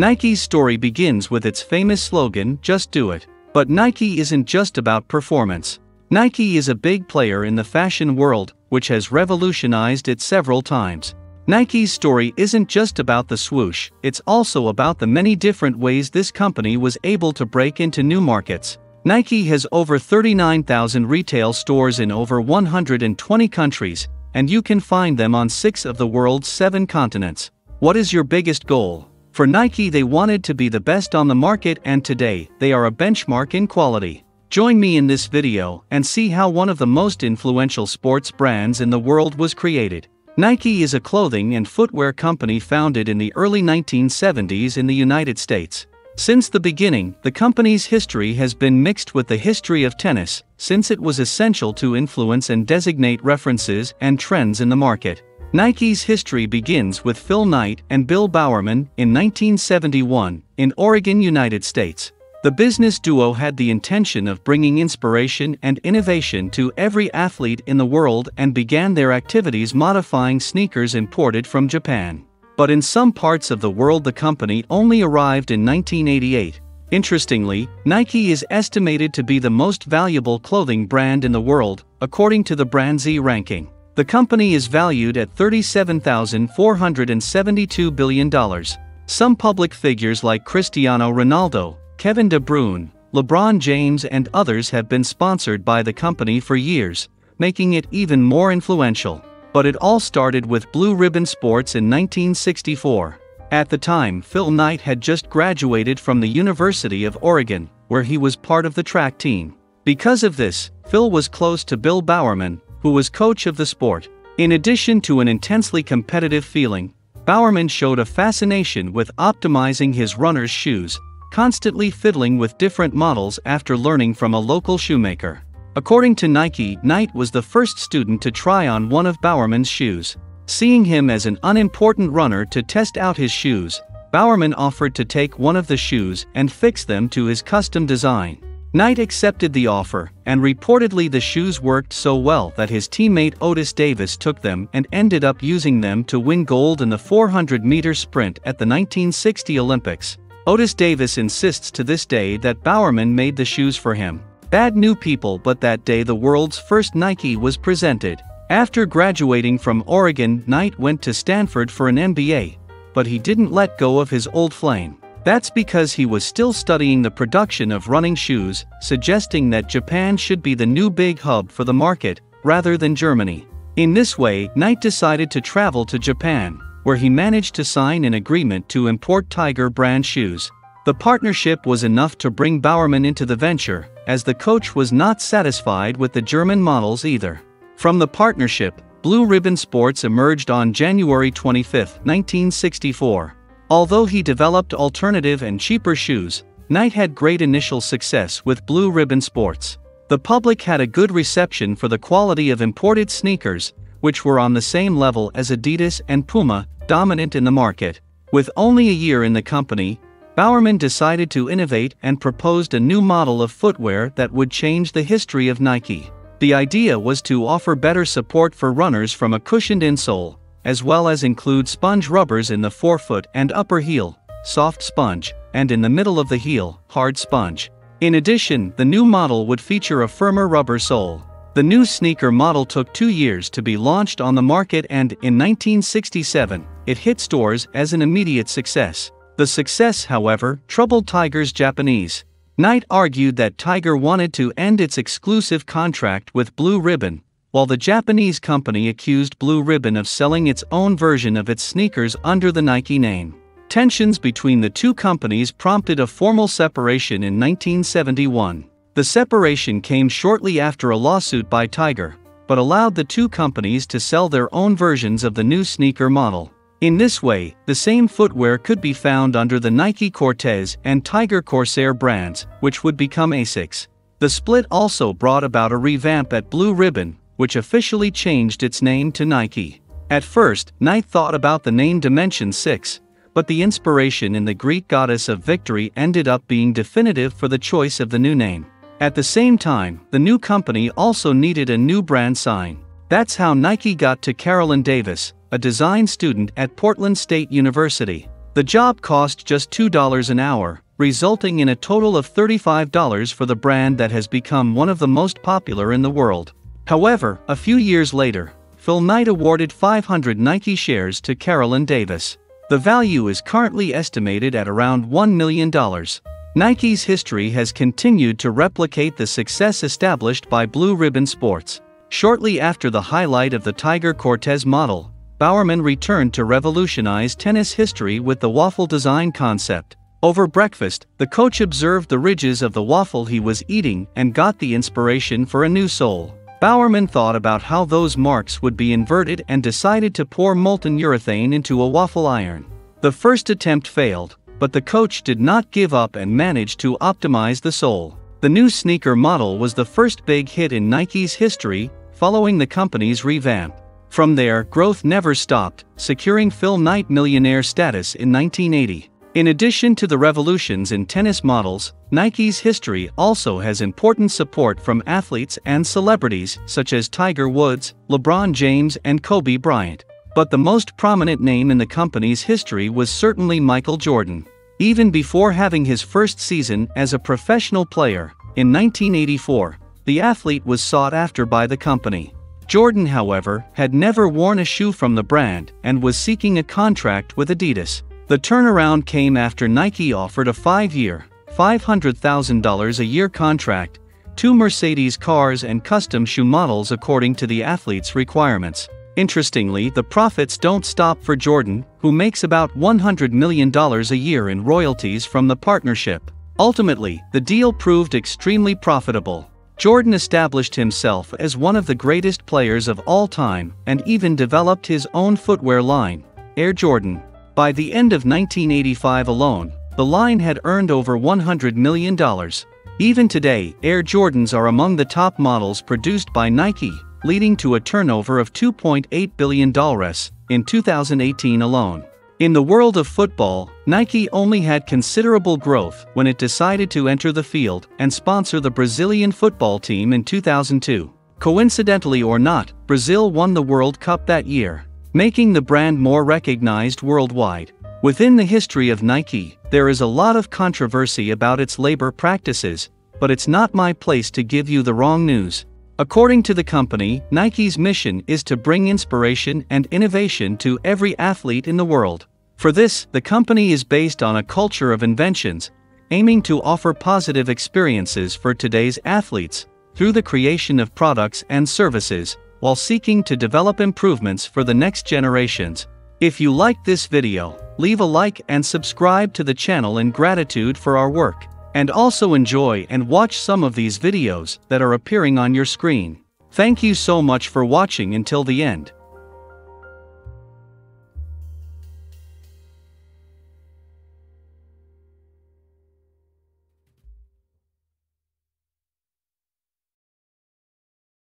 Nike's story begins with its famous slogan, Just Do It. But Nike isn't just about performance. Nike is a big player in the fashion world, which has revolutionized it several times. Nike's story isn't just about the swoosh, it's also about the many different ways this company was able to break into new markets. Nike has over 39,000 retail stores in over 120 countries, and you can find them on six of the world's seven continents. What is your biggest goal? For Nike, they wanted to be the best on the market, and today, they are a benchmark in quality. Join me in this video and see how one of the most influential sports brands in the world was created. Nike is a clothing and footwear company founded in the early 1970s in the United States. Since the beginning, the company's history has been mixed with the history of tennis, since it was essential to influence and designate references and trends in the market. Nike's history begins with Phil Knight and Bill Bowerman in 1971 in Oregon, United States. The business duo had the intention of bringing inspiration and innovation to every athlete in the world and began their activities modifying sneakers imported from Japan. But in some parts of the world, the company only arrived in 1988. Interestingly, Nike is estimated to be the most valuable clothing brand in the world, according to the BrandZ ranking. The company is valued at $37,472 billion. Some public figures like Cristiano Ronaldo, Kevin De Bruyne, LeBron James, and others have been sponsored by the company for years, making it even more influential. But it all started with Blue Ribbon Sports in 1964. At the time, Phil Knight had just graduated from the University of Oregon, where he was part of the track team. Because of this, Phil was close to Bill Bowerman, who was coach of the sport. In addition to an intensely competitive feeling, Bowerman showed a fascination with optimizing his runner's shoes, constantly fiddling with different models after learning from a local shoemaker. According to Nike, Knight was the first student to try on one of Bowerman's shoes. Seeing him as an unimportant runner to test out his shoes, Bowerman offered to take one of the shoes and fix them to his custom design. Knight accepted the offer, and reportedly the shoes worked so well that his teammate Otis Davis took them and ended up using them to win gold in the 400 meter sprint at the 1960 Olympics. Otis Davis insists to this day that Bowerman made the shoes for him. Bad new people, but that day the world's first Nike was presented. After graduating from Oregon, Knight went to Stanford for an MBA, but he didn't let go of his old flame. That's because he was still studying the production of running shoes, suggesting that Japan should be the new big hub for the market, rather than Germany. In this way, Knight decided to travel to Japan, where he managed to sign an agreement to import Tiger brand shoes. The partnership was enough to bring Bowerman into the venture, as the coach was not satisfied with the German models either. From the partnership, Blue Ribbon Sports emerged on January 25, 1964. Although he developed alternative and cheaper shoes, Knight had great initial success with Blue Ribbon Sports. The public had a good reception for the quality of imported sneakers, which were on the same level as Adidas and Puma, dominant in the market. With only a year in the company, Bowerman decided to innovate and proposed a new model of footwear that would change the history of Nike. The idea was to offer better support for runners from a cushioned insole, as well as include sponge rubbers in the forefoot and upper heel, soft sponge, and in the middle of the heel, hard sponge. In addition, the new model would feature a firmer rubber sole. The new sneaker model took two years to be launched on the market and, in 1967, it hit stores as an immediate success. The success, however, troubled Tiger's Japanese. Knight argued that Tiger wanted to end its exclusive contract with Blue Ribbon, while the Japanese company accused Blue Ribbon of selling its own version of its sneakers under the Nike name. Tensions between the two companies prompted a formal separation in 1971. The separation came shortly after a lawsuit by Tiger, but allowed the two companies to sell their own versions of the new sneaker model. In this way, the same footwear could be found under the Nike Cortez and Tiger Corsair brands, which would become ASICS. The split also brought about a revamp at Blue Ribbon, which officially changed its name to Nike. At first, Knight thought about the name Dimension 6, but the inspiration in the Greek goddess of victory ended up being definitive for the choice of the new name. At the same time, the new company also needed a new brand sign. That's how Nike got to Carolyn Davis, a design student at Portland State University. The The job cost just $2 an hour, resulting in a total of $35 for the brand that has become one of the most popular in the world. However, a few years later, Phil Knight awarded 500 Nike shares to Carolyn Davis. The value is currently estimated at around $1 million. Nike's history has continued to replicate the success established by Blue Ribbon Sports. Shortly after the highlight of the Tiger Cortez model, Bowerman returned to revolutionize tennis history with the waffle design concept. Over breakfast, the coach observed the ridges of the waffle he was eating and got the inspiration for a new sole. Bowerman thought about how those marks would be inverted and decided to pour molten urethane into a waffle iron. The first attempt failed, but the coach did not give up and managed to optimize the sole. The new sneaker model was the first big hit in Nike's history, following the company's revamp. From there, growth never stopped, securing Phil Knight millionaire status in 1980. In addition to the revolutions in tennis models, Nike's history also has important support from athletes and celebrities such as Tiger Woods, LeBron James, and Kobe Bryant. But the most prominent name in the company's history was certainly Michael Jordan. Even before having his first season as a professional player, in 1984, the athlete was sought after by the company. Jordan, however, had never worn a shoe from the brand and was seeking a contract with Adidas. The turnaround came after Nike offered a five-year, $500,000 a year contract, two Mercedes cars and custom shoe models according to the athlete's requirements. Interestingly, the profits don't stop for Jordan, who makes about $100 million a year in royalties from the partnership. Ultimately, the deal proved extremely profitable. Jordan established himself as one of the greatest players of all time and even developed his own footwear line, Air Jordan. By the end of 1985 alone, the line had earned over $100 million. Even today, Air Jordans are among the top models produced by Nike, leading to a turnover of $2.8 billion in 2018 alone. In the world of football, Nike only had considerable growth when it decided to enter the field and sponsor the Brazilian football team in 2002. Coincidentally or not, Brazil won the World Cup that year making the brand more recognized worldwide. Within the history of Nike, there is a lot of controversy about its labor practices, but it's not my place to give you the wrong news. According to the company, Nike's mission is to bring inspiration and innovation to every athlete in the world. For this, the company is based on a culture of inventions, aiming to offer positive experiences for today's athletes through the creation of products and services while seeking to develop improvements for the next generations. If you liked this video, leave a like and subscribe to the channel in gratitude for our work. And also enjoy and watch some of these videos that are appearing on your screen. Thank you so much for watching until the end.